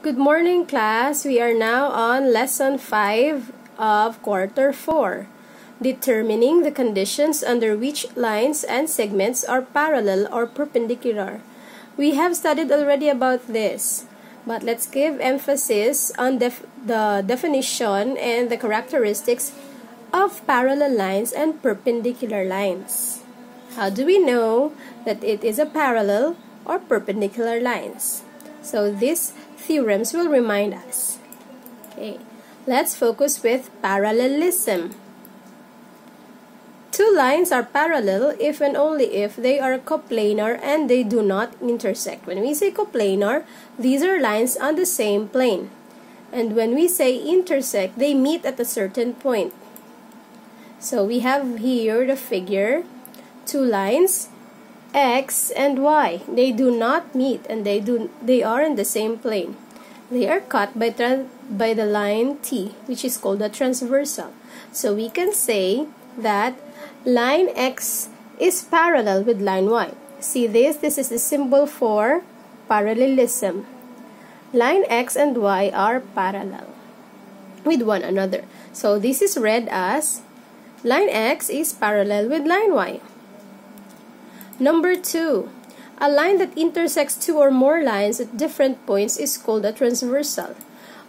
Good morning, class. We are now on lesson 5 of quarter 4, determining the conditions under which lines and segments are parallel or perpendicular. We have studied already about this, but let's give emphasis on def the definition and the characteristics of parallel lines and perpendicular lines. How do we know that it is a parallel or perpendicular lines? So these theorems will remind us. Okay, let's focus with parallelism. Two lines are parallel if and only if they are coplanar and they do not intersect. When we say coplanar, these are lines on the same plane. And when we say intersect, they meet at a certain point. So we have here the figure, two lines, x and y. They do not meet and they do they are in the same plane. They are cut by by the line T, which is called a transversal. So we can say that line x is parallel with line y. See this? This is the symbol for parallelism. Line x and y are parallel with one another. So this is read as Line X is parallel with line Y. Number 2. A line that intersects two or more lines at different points is called a transversal.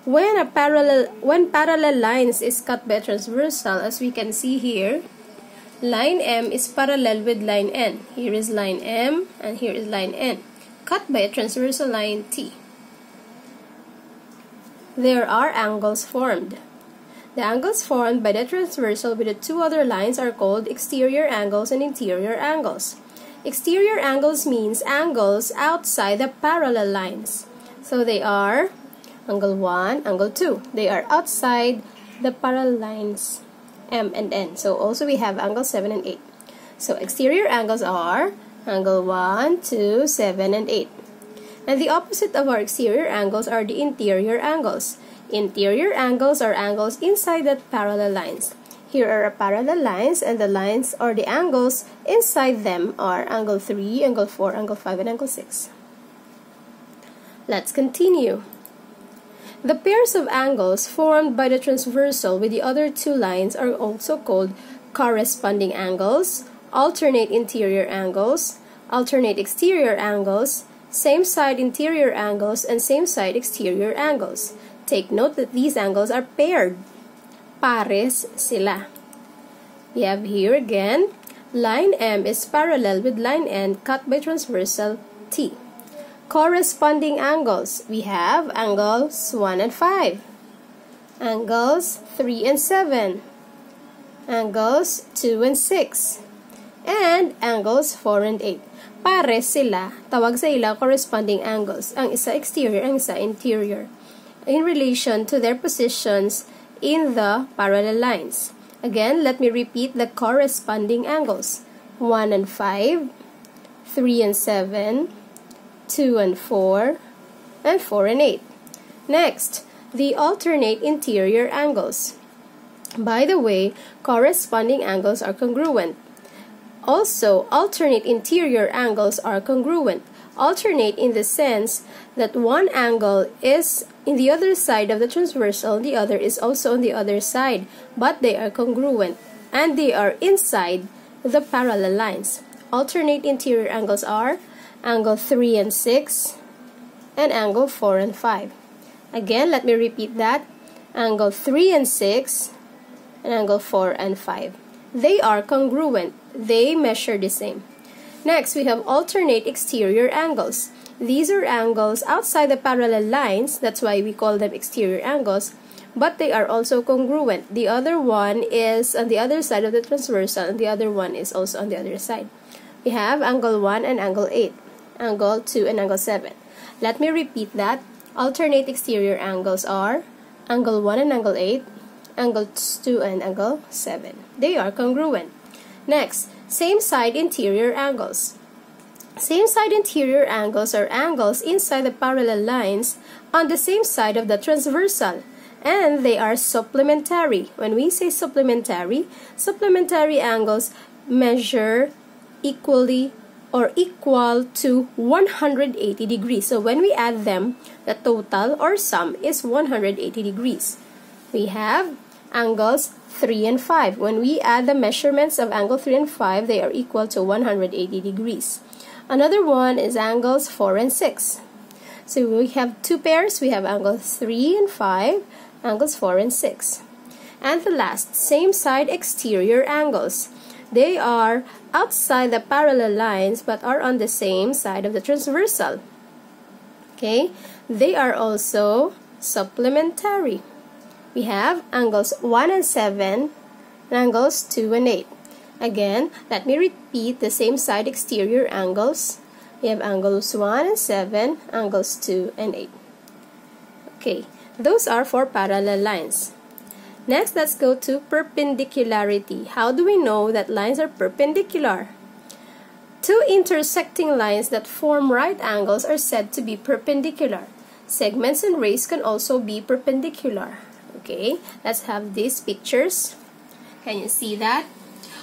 When a parallel when parallel lines is cut by a transversal, as we can see here, line M is parallel with line N. Here is line M and here is line N, cut by a transversal line T. There are angles formed. The angles formed by the transversal with the two other lines are called exterior angles and interior angles. Exterior angles means angles outside the parallel lines. So they are angle 1, angle 2. They are outside the parallel lines M and N. So also we have angle 7 and 8. So exterior angles are angle 1, 2, 7, and 8. And the opposite of our exterior angles are the interior angles. Interior angles are angles inside the parallel lines. Here are parallel lines and the lines or the angles inside them are angle 3, angle 4, angle 5, and angle 6. Let's continue. The pairs of angles formed by the transversal with the other two lines are also called corresponding angles, alternate interior angles, alternate exterior angles, same side interior angles, and same side exterior angles. Take note that these angles are paired. Pares sila. We have here again, line M is parallel with line N cut by transversal T. Corresponding angles, we have angles 1 and 5, angles 3 and 7, angles 2 and 6, and angles 4 and 8. Pares sila, tawag sa ila corresponding angles. Ang isa exterior, ang isa interior in relation to their positions in the parallel lines. Again, let me repeat the corresponding angles. 1 and 5, 3 and 7, 2 and 4, and 4 and 8. Next, the alternate interior angles. By the way, corresponding angles are congruent. Also, alternate interior angles are congruent alternate in the sense that one angle is in the other side of the transversal, the other is also on the other side, but they are congruent and they are inside the parallel lines. Alternate interior angles are angle 3 and 6 and angle 4 and 5. Again, let me repeat that. Angle 3 and 6 and angle 4 and 5. They are congruent. They measure the same. Next, we have alternate exterior angles. These are angles outside the parallel lines, that's why we call them exterior angles, but they are also congruent. The other one is on the other side of the transversal, and the other one is also on the other side. We have angle 1 and angle 8, angle 2 and angle 7. Let me repeat that. Alternate exterior angles are angle 1 and angle 8, angle 2 and angle 7. They are congruent. Next, same side interior angles. Same side interior angles are angles inside the parallel lines on the same side of the transversal and they are supplementary. When we say supplementary, supplementary angles measure equally or equal to 180 degrees. So when we add them, the total or sum is 180 degrees. We have angles 3 and 5. When we add the measurements of angle 3 and 5, they are equal to 180 degrees. Another one is angles 4 and 6. So we have two pairs. We have angles 3 and 5, angles 4 and 6. And the last, same side exterior angles. They are outside the parallel lines but are on the same side of the transversal. Okay, they are also supplementary. We have angles 1 and 7 and angles 2 and 8. Again, let me repeat the same side exterior angles. We have angles 1 and 7, angles 2 and 8. Okay, those are for parallel lines. Next, let's go to perpendicularity. How do we know that lines are perpendicular? Two intersecting lines that form right angles are said to be perpendicular. Segments and rays can also be perpendicular. Okay, let's have these pictures. Can you see that?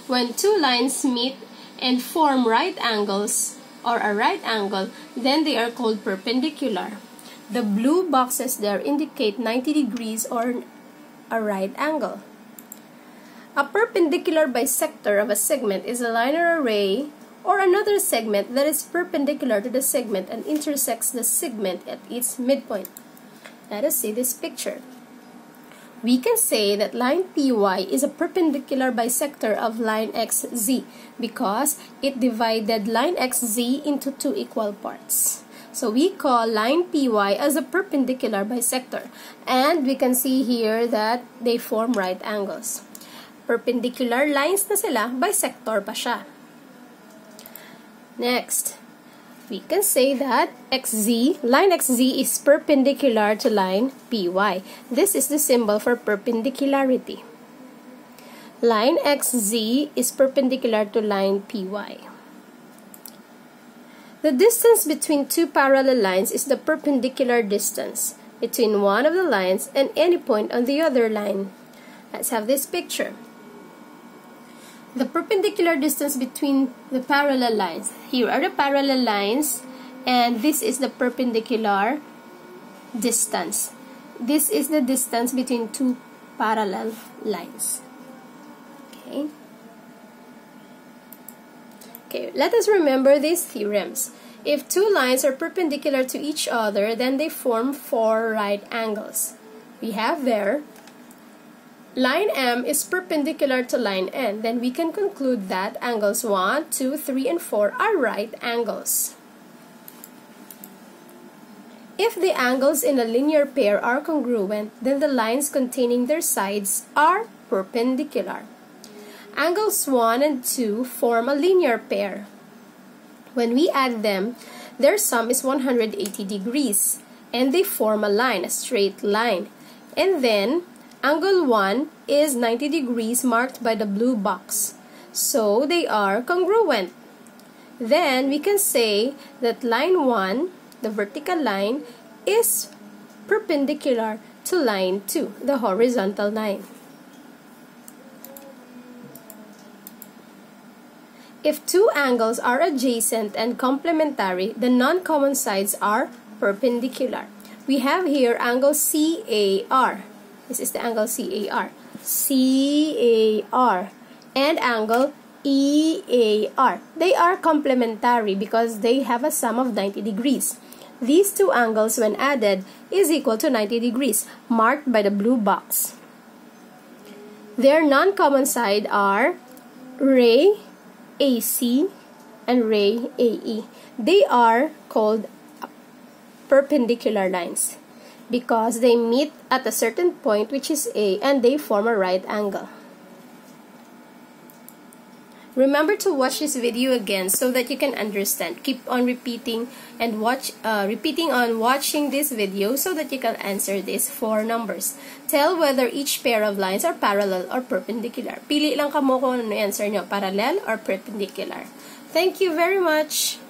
When two lines meet and form right angles or a right angle, then they are called perpendicular. The blue boxes there indicate 90 degrees or a right angle. A perpendicular bisector of a segment is a line or a ray or another segment that is perpendicular to the segment and intersects the segment at its midpoint. Let us see this picture we can say that line PY is a perpendicular bisector of line XZ because it divided line XZ into two equal parts. So we call line PY as a perpendicular bisector and we can see here that they form right angles. Perpendicular lines na sila, bisector pa siya. Next, we can say that XZ, line XZ is perpendicular to line PY. This is the symbol for perpendicularity. Line XZ is perpendicular to line PY. The distance between two parallel lines is the perpendicular distance between one of the lines and any point on the other line. Let's have this picture the perpendicular distance between the parallel lines. Here are the parallel lines and this is the perpendicular distance. This is the distance between two parallel lines. Okay. Okay, let us remember these theorems. If two lines are perpendicular to each other, then they form four right angles. We have there line M is perpendicular to line N, then we can conclude that angles 1, 2, 3, and 4 are right angles. If the angles in a linear pair are congruent, then the lines containing their sides are perpendicular. Angles 1 and 2 form a linear pair. When we add them, their sum is 180 degrees, and they form a line, a straight line. And then Angle 1 is 90 degrees marked by the blue box. So they are congruent. Then we can say that line 1, the vertical line, is perpendicular to line 2, the horizontal line. If two angles are adjacent and complementary, the non-common sides are perpendicular. We have here angle CAR. This is the angle CAR. CAR and angle EAR. They are complementary because they have a sum of 90 degrees. These two angles when added is equal to 90 degrees, marked by the blue box. Their non-common side are ray AC and ray AE. They are called perpendicular lines because they meet at a certain point which is A and they form a right angle. Remember to watch this video again so that you can understand. Keep on repeating and watch, uh, repeating on watching this video so that you can answer these four numbers. Tell whether each pair of lines are parallel or perpendicular. Pili lang kamo kung ano answer nyo, parallel or perpendicular. Thank you very much.